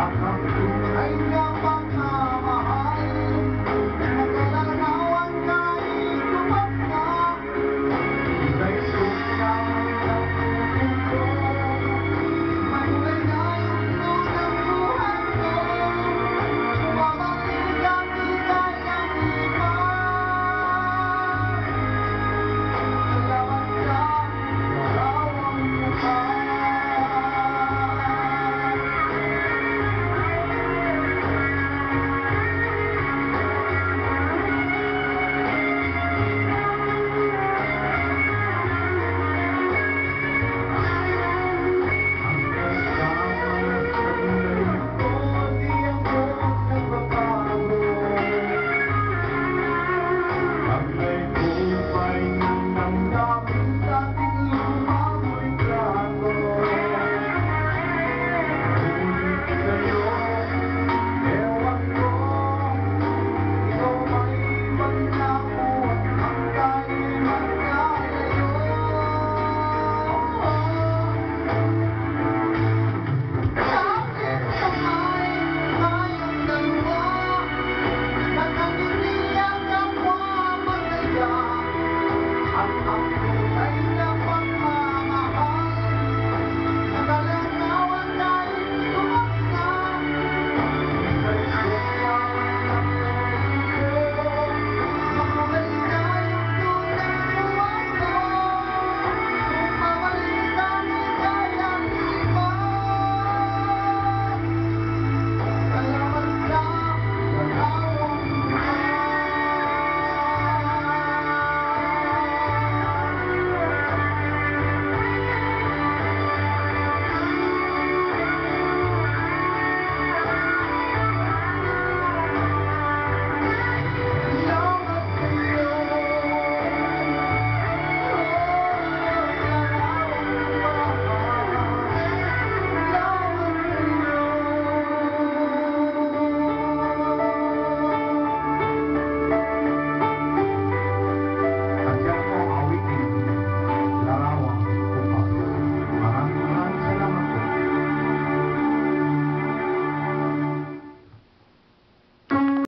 Rock, rock.